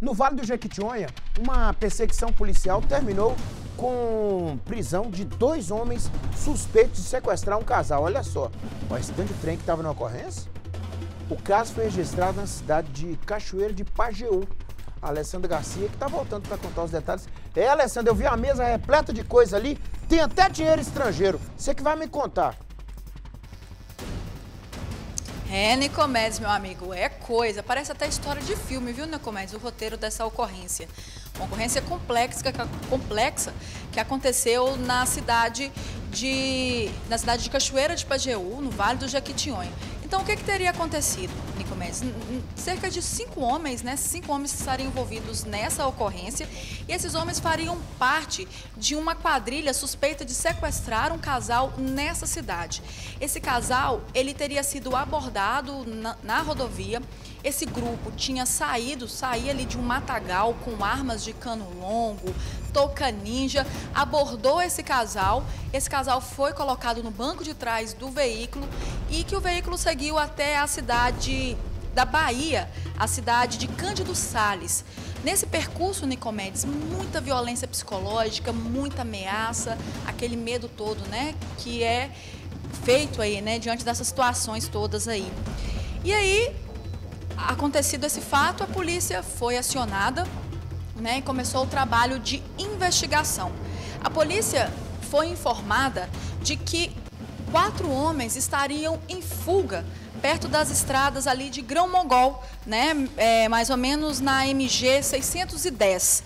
No Vale do Jequitinhonha, uma perseguição policial terminou com prisão de dois homens suspeitos de sequestrar um casal. Olha só, o acidente de trem que estava na ocorrência. O caso foi registrado na cidade de Cachoeira de Pajeú. A Alessandra Garcia, que está voltando para contar os detalhes. É, Alessandra, eu vi a mesa repleta de coisa ali. Tem até dinheiro estrangeiro. Você que vai me contar. É, Nicomedes, meu amigo, é coisa. Parece até história de filme, viu, Nicomedes, o roteiro dessa ocorrência. Uma ocorrência complexa, complexa que aconteceu na cidade de, na cidade de Cachoeira de Pajeú, no Vale do Jequitinhonha. Então, o que, que teria acontecido, Nicomedes? Cerca de cinco homens, né? Cinco homens estariam envolvidos nessa ocorrência e esses homens fariam parte de uma quadrilha suspeita de sequestrar um casal nessa cidade. Esse casal, ele teria sido abordado na, na rodovia. Esse grupo tinha saído, saía ali de um matagal com armas de cano longo, touca ninja, abordou esse casal. Esse casal foi colocado no banco de trás do veículo e que o veículo seguiu até a cidade da Bahia, a cidade de Cândido Sales. Nesse percurso, Nicomedes, muita violência psicológica, muita ameaça, aquele medo todo, né, que é feito aí, né, diante dessas situações todas aí. E aí, acontecido esse fato, a polícia foi acionada né, e começou o trabalho de investigação. A polícia foi informada de que quatro homens estariam em fuga perto das estradas ali de Grão Mongol, né, é, mais ou menos na MG 610.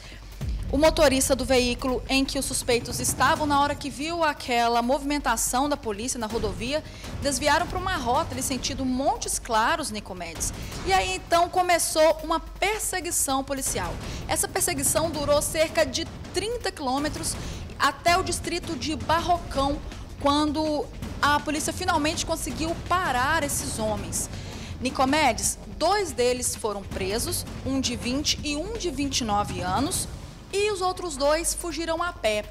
O motorista do veículo em que os suspeitos estavam, na hora que viu aquela movimentação da polícia na rodovia, desviaram para uma rota ali sentido Montes Claros, Nicomedes. E aí então começou uma perseguição policial. Essa perseguição durou cerca de 30 quilômetros até o distrito de Barrocão, quando a polícia finalmente conseguiu parar esses homens. Nicomedes, dois deles foram presos, um de 20 e um de 29 anos e os outros dois fugiram a pé.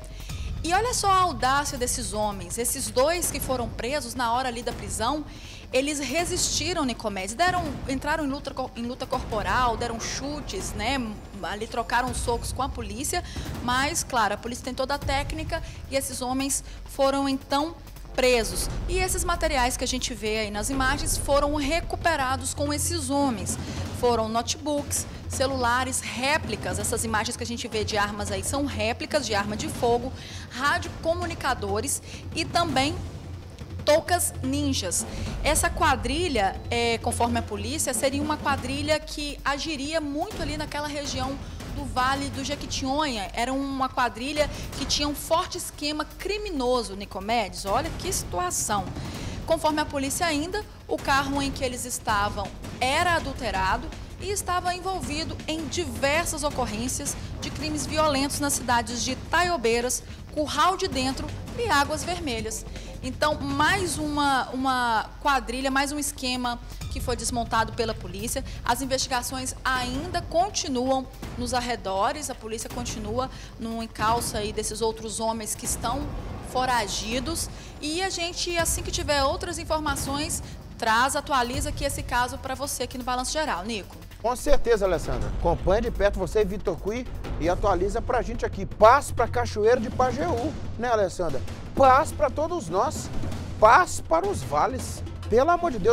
E olha só a audácia desses homens. Esses dois que foram presos na hora ali da prisão, eles resistiram, Nicomedes, deram, entraram em luta, em luta corporal, deram chutes, né? Ali trocaram socos com a polícia, mas, claro, a polícia tem toda a técnica e esses homens foram então presos. E esses materiais que a gente vê aí nas imagens foram recuperados com esses homens. Foram notebooks, celulares, réplicas. Essas imagens que a gente vê de armas aí são réplicas de arma de fogo, radiocomunicadores e também toucas ninjas. Essa quadrilha, é, conforme a polícia, seria uma quadrilha que agiria muito ali naquela região do Vale do Jequitinhonha. Era uma quadrilha que tinha um forte esquema criminoso, Nicomedes. Olha que situação. Conforme a polícia ainda, o carro em que eles estavam era adulterado e estava envolvido em diversas ocorrências de crimes violentos nas cidades de Taiobeiras, Curral de Dentro e Águas Vermelhas. Então, mais uma, uma quadrilha, mais um esquema que foi desmontado pela polícia. As investigações ainda continuam nos arredores, a polícia continua no encalço aí desses outros homens que estão foragidos. E a gente, assim que tiver outras informações, traz, atualiza aqui esse caso para você aqui no Balanço Geral. Nico. Com certeza, Alessandra. Acompanha de perto você e Vitor Cui e atualiza pra gente aqui. Paz pra Cachoeiro de Pajeú, né, Alessandra? Paz para todos nós. Paz para os vales. Pelo amor de Deus,